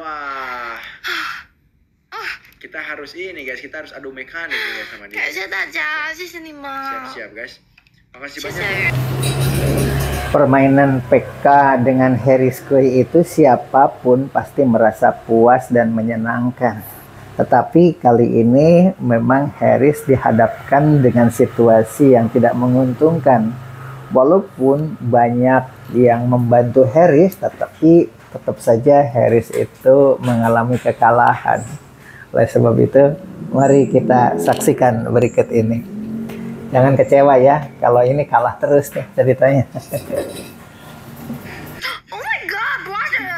Wah. Kita harus ini guys, kita harus adu mekanik nih guys sama dia. Siap-siap guys. Makasih banyak. Permainan PK dengan Harry Skoy itu siapa pun pasti merasa puas dan menyenangkan. Tetapi kali ini memang Harris dihadapkan dengan situasi yang tidak menguntungkan. Walaupun banyak yang membantu Harris, tetapi tetap saja Harris itu mengalami kekalahan. Oleh sebab itu, mari kita saksikan berikut ini. Jangan kecewa ya, kalau ini kalah terus nih ceritanya. Oh my god, brother!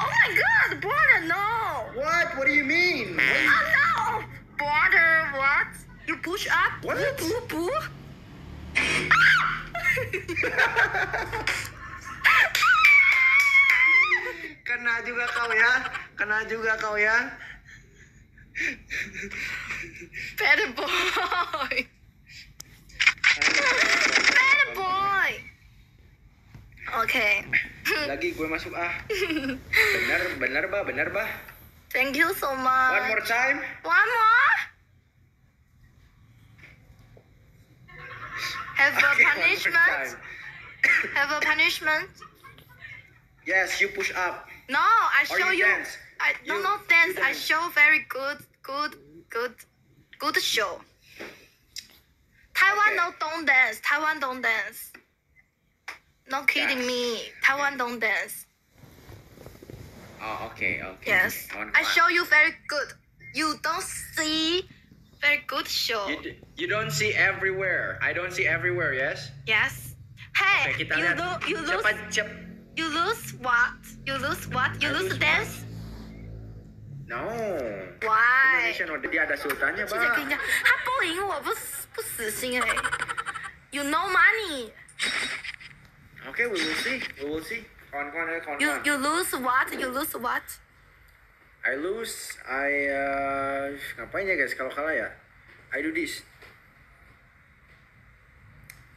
Oh my god, brother, no! What? What do you mean? Oh no! Brother, what? You push up? What? Boo, boo, boo? Kena juga kau ya. Kena juga kau ya. Bad boy! Bad boy! Okay. Lagi gue masuk ah. Benar, benar bah, benar bah. Thank you so One much. more time. One more? Have a Okay, one more punishment? Have a punishment? Yes, you push up. No, I Or show you dance. I no You- no dance. you I show very good, good, good, good show. Taiwan Okay. no don't dance. Taiwan don't dance. No kidding Yes. me. Taiwan don't dance. Oh, okay, okay. Yes, One I show you very good. You don't see very good show. You, you don't see everywhere. I don't see everywhere. Yes. Yes. Hey, kita you lihat. You Siapa lose. siap? You lose what? You lose what? You I lose lose dance. No. Why? Indonesia no, dia ada sultannya, 谢谢跟你 bang. 讲，他不赢我不死不死心哎、You no money. Okay, we will see. We will see. Kawan-kawan ya, You kawan-kawan. you lose what? You lose what? I lose. I uh, ngapain ya guys kalau kalah ya? I do this.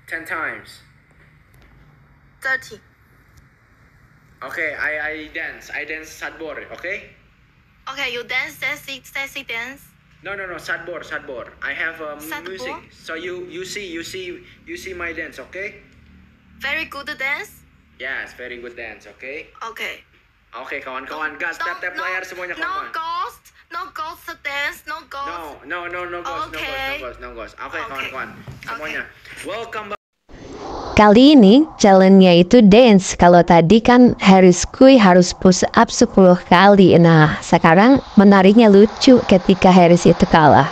Ten times. Thirty. Okay, I I dance. I dance sadbor. Okay. Okay, you dance sexy sexy dance. No no no sadbor sadbor. I have um, Sadbor? music. So you you see you see you see my dance. Okay. Very good dance. Yes, very good dance. Okay. Okay. Oke kawan-kawan gas tap tap no, layar semuanya No kawan-kawan. ghost, no ghost dance, no ghost. No, no, no, no ghost, Okay. no ghost, no ghost, no ghost. Okay. kawan-kawan, semuanya. Welcome back. Kali ini challenge-nya itu dance. Kalau tadi kan Harris Kui harus push up 10 kali. Nah, sekarang menariknya lucu ketika Harris itu kalah.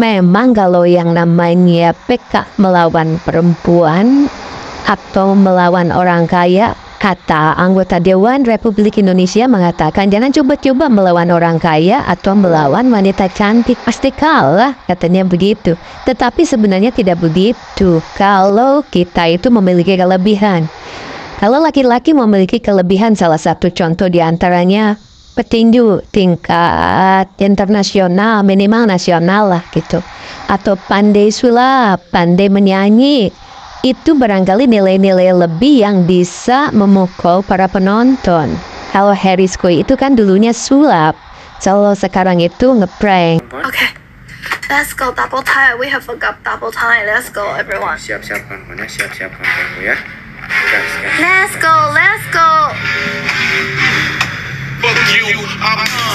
Memang kalau yang namanya PK melawan perempuan atau melawan orang kaya, kata anggota Dewan Republik Indonesia mengatakan jangan coba-coba melawan orang kaya atau melawan wanita cantik pasti kalah katanya begitu. Tetapi sebenarnya tidak begitu. Kalau kita itu memiliki kelebihan. Kalau laki-laki memiliki kelebihan salah satu contoh di antaranya petinju tingkat internasional minimal nasional lah gitu atau pandai sulap pandai menyanyi itu barangkali nilai-nilai lebih yang bisa memukul para penonton kalau Harris Koi itu kan dulunya sulap kalau sekarang itu ngeprank Okay. Let's go double time. We have a got double time. Let's go everyone. Siap-siap kawan-kawan ya, siap-siap kawan-kawan ya. Let's go. Let's go.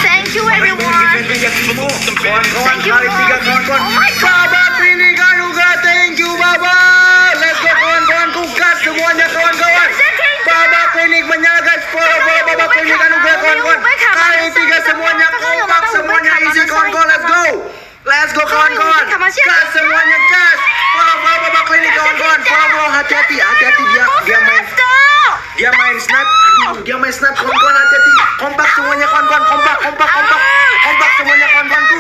Thank you everyone. Kawan-kawan Thank you, kawan-kawan. Oh my God. Semuanya kawan-kawan. Baba klinik menyagas, follow follow Baba klinik Ganuga kawan-kawan. Kali tiga semuanya kompak, semuanya isi kawan-kawan, let's go. Let's go kawan-kawan. Gas semuanya gas. Follow Baba klinik kawan-kawan. Follow hati-hati, hati-hati dia dia main dia main snap aduh dia main snap kawan-kawan hati-hati kompak semuanya kawan-kawan kompak kompak kompak kompak semuanya kawan-kawanku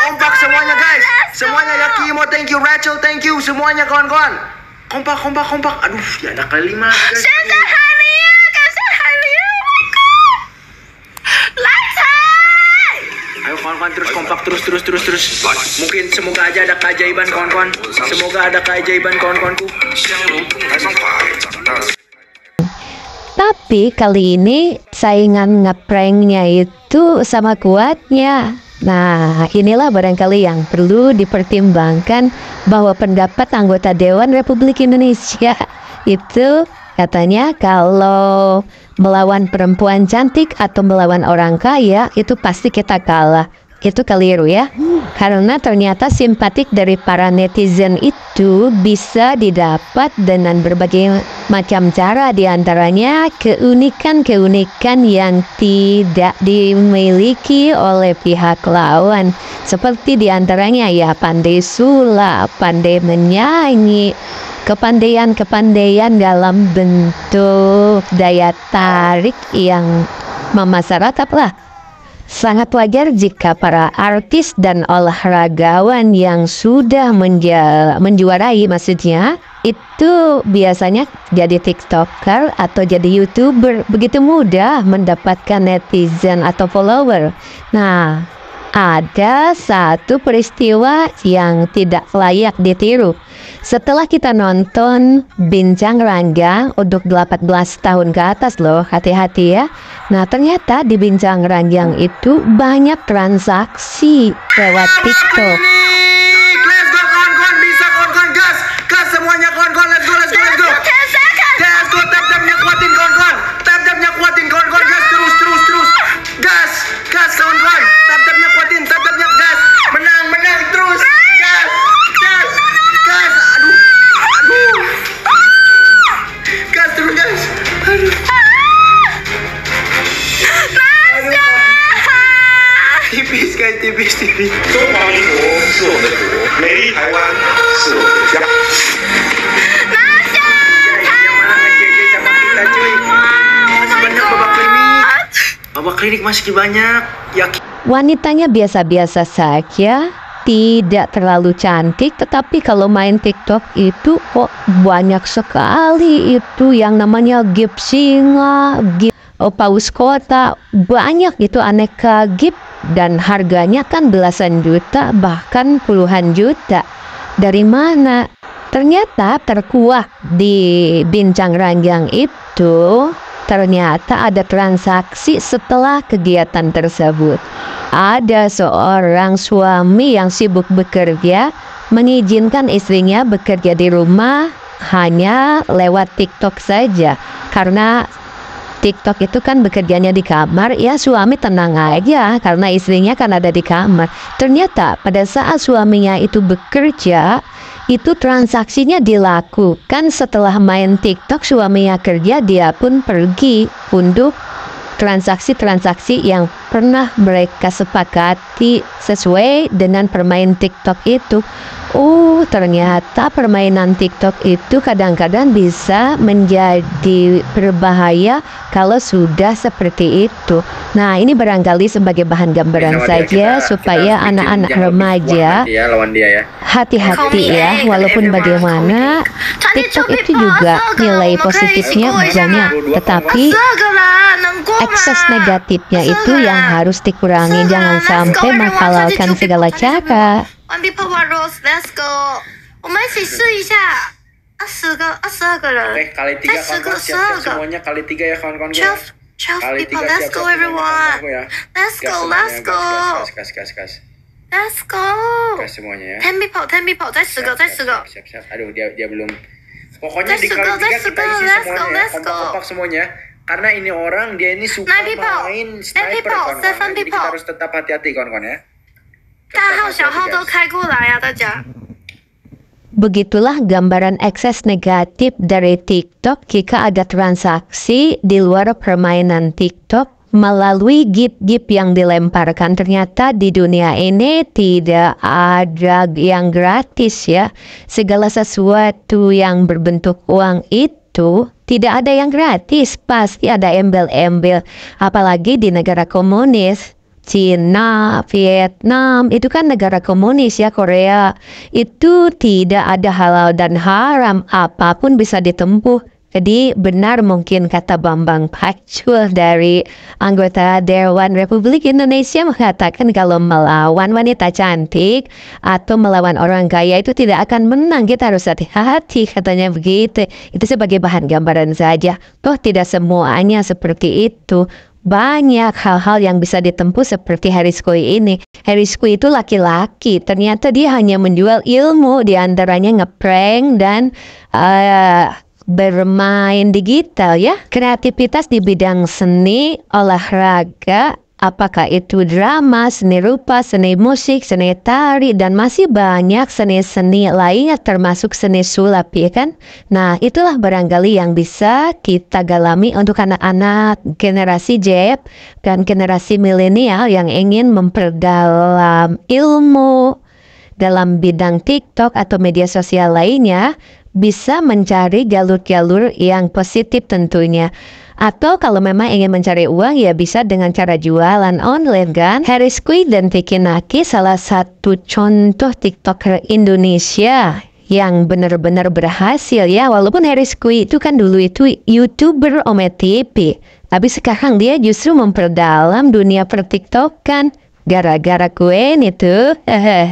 kompak semuanya guys semuanya ya Kimo thank you Rachel thank you semuanya kawan-kawan kompak kompak kompak. Aduh ya ada kali lima guys. Sesahania kesahania oh my god. Lantai ayo kawan-kawan terus kompak terus terus terus terus. Mungkin semoga aja ada keajaiban kawan-kawan. Semoga ada keajaiban kawan-kawanku. Tapi kali ini saingan ngepranknya itu sama kuatnya. Nah, inilah barangkali yang perlu dipertimbangkan bahwa pendapat anggota Dewan Republik Indonesia itu katanya kalau melawan perempuan cantik atau melawan orang kaya itu pasti kita kalah. Itu keliru ya. Karena ternyata simpatik dari para netizen itu bisa didapat dengan berbagai macam cara di antaranya keunikan-keunikan yang tidak dimiliki oleh pihak lawan. Seperti di antaranya ya pandai sulap, pandai menyanyi, kepandaian-kepandaian dalam bentuk daya tarik yang memasyarakat lah. Sangat wajar jika para artis dan olahragawan yang sudah menjuarai maksudnya itu biasanya jadi tiktoker atau jadi youtuber begitu mudah mendapatkan netizen atau follower. Nah, ada satu peristiwa yang tidak layak ditiru. Setelah kita nonton Bincang Rangga untuk 18 tahun ke atas loh, hati-hati ya. Nah ternyata di Bincang Ranjang itu banyak transaksi lewat TikTok. 国，美丽台湾是我们的家。 Yang mana ngejek sama kita cuy Masih banyak babak klinik Babak klinik masih banyak Yakin Wanitanya biasa-biasa saja, tidak terlalu cantik, tetapi kalau main TikTok itu kok banyak sekali itu yang namanya gift singa, gift oh, paus kota, banyak itu aneka gift dan harganya kan belasan juta bahkan puluhan juta. Dari mana? Ternyata terkuak di bincang ranjang itu ternyata ada transaksi setelah kegiatan tersebut. Ada seorang suami yang sibuk bekerja mengizinkan istrinya bekerja di rumah hanya lewat TikTok saja karena TikTok itu kan bekerjanya di kamar, ya suami tenang aja karena istrinya kan ada di kamar. Ternyata pada saat suaminya itu bekerja, itu transaksinya dilakukan setelah main TikTok suaminya kerja, dia pun pergi untuk transaksi-transaksi yang pernah mereka sepakati sesuai dengan permain TikTok itu. Oh, ternyata permainan TikTok itu kadang-kadang bisa menjadi berbahaya kalau sudah seperti itu. Nah, ini barangkali sebagai bahan gambaran saja supaya anak-anak remaja ya lawan dia ya. hati-hati ya, walaupun bagaimana TikTok itu juga nilai positifnya banyak, tetapi ekses negatifnya itu yang harus dikurangi. Jangan sampai menghalalkan segala cara. Oke, kali tiga kawan-kawan semuanya kali tiga ya kawan-kawan Kali tiga let's go everyone. Let's go, let's go. Let's go. Semuanya ya. Ten people, ten people. Let's go, let's go. Siap, siap. Aduh, dia dia belum. Pokoknya di kali tiga kita isi semuanya. Kompak-kompak ya. semuanya Karena ini orang dia ini suka Nine people, main ten sniper people, kawan-kawan. seven Jadi kita people. harus tetap hati-hati kawan-kawan ya. 大号、小号都 guys. 开过来呀、大家。 Begitulah gambaran ekses negatif dari TikTok jika ada transaksi di luar permainan TikTok melalui gift-gift yang dilemparkan. Ternyata di dunia ini tidak ada yang gratis ya. Segala sesuatu yang berbentuk uang itu tidak ada yang gratis, pasti ada embel-embel. Apalagi di negara komunis. Cina, Vietnam, itu kan negara komunis ya Korea. Itu tidak ada halal dan haram, apa pun bisa ditempuh Jadi benar mungkin kata Bambang Pacul dari anggota Dewan Republik Indonesia mengatakan kalau melawan wanita cantik atau melawan orang kaya itu tidak akan menang. Kita harus hati-hati katanya begitu. Itu sebagai bahan gambaran saja. Toh tidak semuanya seperti itu. Banyak hal-hal yang bisa ditempuh seperti Harris Koi ini. Harris Koi itu laki-laki. Ternyata dia hanya menjual ilmu di antaranya ngeprank dan uh, bermain digital ya. Kreativitas di bidang seni, olahraga, Apakah itu drama, seni rupa, seni musik, seni tari, dan masih banyak seni-seni lainnya termasuk seni sulap ya kan? Nah itulah barangkali yang bisa kita galami untuk anak-anak generasi Z dan generasi milenial yang ingin memperdalam ilmu dalam bidang TikTok atau media sosial lainnya bisa mencari jalur-jalur yang positif tentunya. Atau kalau memang ingin mencari uang ya bisa dengan cara jualan online kan. Harris Kui dan Vicky Naki salah satu contoh TikToker Indonesia yang benar-benar berhasil ya. Walaupun Harris Kui itu kan dulu itu YouTuber Ome TV. Tapi sekarang dia justru memperdalam dunia pertiktokan. Gara-gara kue itu,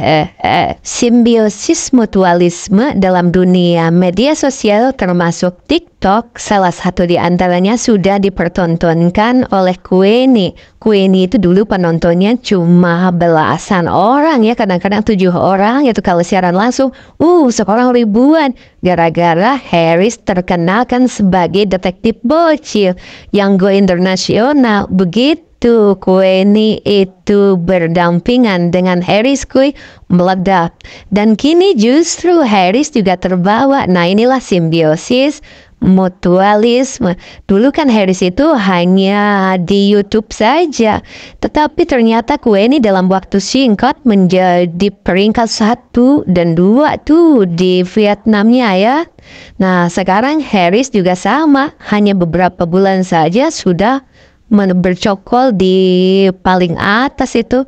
simbiosis mutualisme dalam dunia media sosial termasuk TikTok, salah satu di antaranya sudah dipertontonkan oleh kue ini. Kue ini itu dulu penontonnya cuma belasan orang ya, kadang-kadang tujuh orang, yaitu kalau siaran langsung, uh, seorang ribuan. Gara-gara Harris terkenalkan sebagai detektif bocil yang go internasional. Begitu itu Kueni itu berdampingan dengan Harris Kui meledak. Dan kini justru Harris juga terbawa. Nah inilah simbiosis mutualisme. Dulu kan Harris itu hanya di YouTube saja, tetapi ternyata Kueni dalam waktu singkat menjadi peringkat satu dan dua tuh di Vietnamnya ya. Nah sekarang Harris juga sama, hanya beberapa bulan saja sudah bercokol di paling atas itu.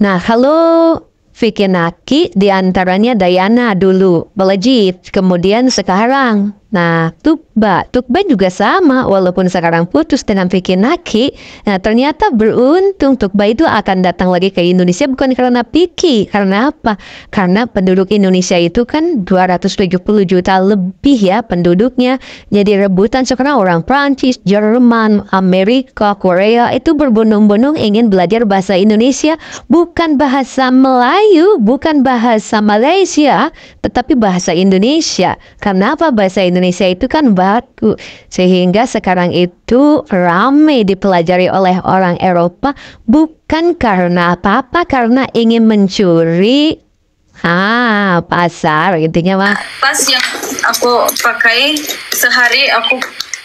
Nah, kalau Vicky Naki di antaranya Dayana dulu, melejit, kemudian sekarang Nah, Tukba, Tukba juga sama, walaupun sekarang putus dengan Vicky Naki. Nah, ternyata beruntung Tukba itu akan datang lagi ke Indonesia bukan karena Vicky. Karena apa? Karena penduduk Indonesia itu kan 270 juta lebih ya penduduknya. Jadi rebutan sekarang orang Prancis, Jerman, Amerika, Korea itu berbondong-bondong ingin belajar bahasa Indonesia. Bukan bahasa Melayu, bukan bahasa Malaysia, tetapi bahasa Indonesia. Kenapa bahasa Indonesia? Indonesia itu kan baku. Sehingga sekarang itu ramai dipelajari oleh orang Eropa bukan karena apa-apa karena ingin mencuri ah pasar intinya mah. Pas yang aku pakai sehari aku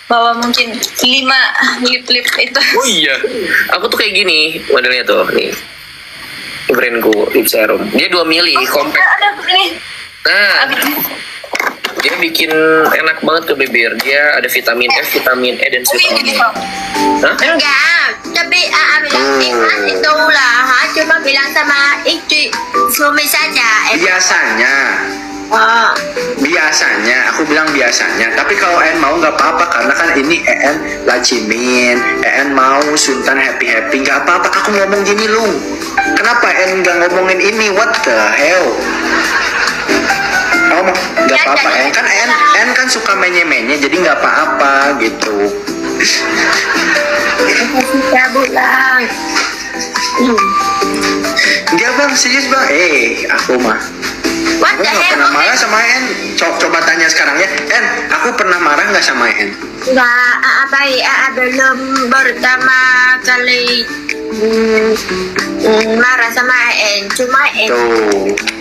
bawa mungkin lima lip lip itu. Oh iya aku tuh kayak gini modelnya tuh nih. Brandku lip serum. Dia dua mili oh, compact. ada ini. Nah dia bikin enak banget ke bibir dia ada vitamin F vitamin E dan vitamin Hah? enggak tapi AA bilang hmm. itu lah ha cuma bilang sama istri suami saja biasanya Oh. Biasanya, aku bilang biasanya. Tapi kalau En mau nggak apa-apa karena kan ini En lacimin, En mau Sultan happy happy nggak apa-apa. Aku ngomong gini lu. Kenapa En nggak ngomongin ini? What the hell? Oh nggak apa-apa En kan En En kan suka menye-menye jadi nggak apa-apa gitu Enggak bang, serius bang. Eh, aku mah. What aku nggak pernah marah sama En. Coba, coba tanya sekarang ya. En, aku pernah marah nggak sama En? Nggak, apa ya belum pertama kali hmm, marah sama En. Cuma En. Tuh.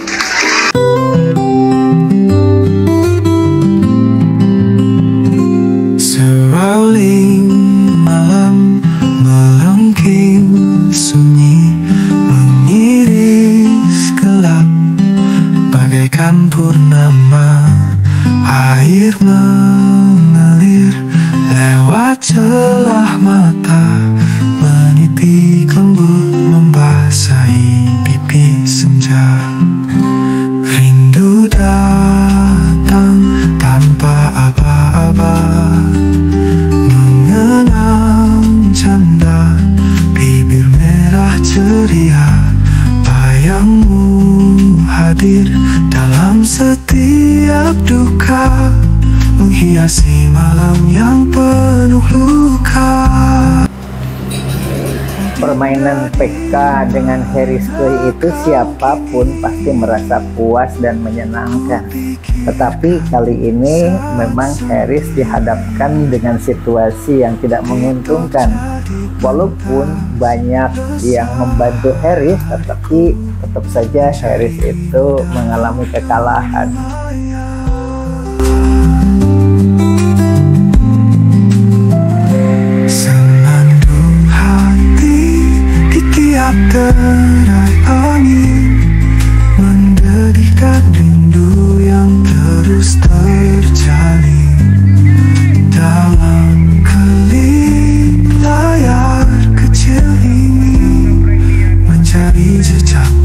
PK dengan Harris Koi itu siapa pun pasti merasa puas dan menyenangkan. Tetapi kali ini memang Harris dihadapkan dengan situasi yang tidak menguntungkan. Walaupun banyak yang membantu Harris, tetapi tetap saja Harris itu mengalami kekalahan. 시작.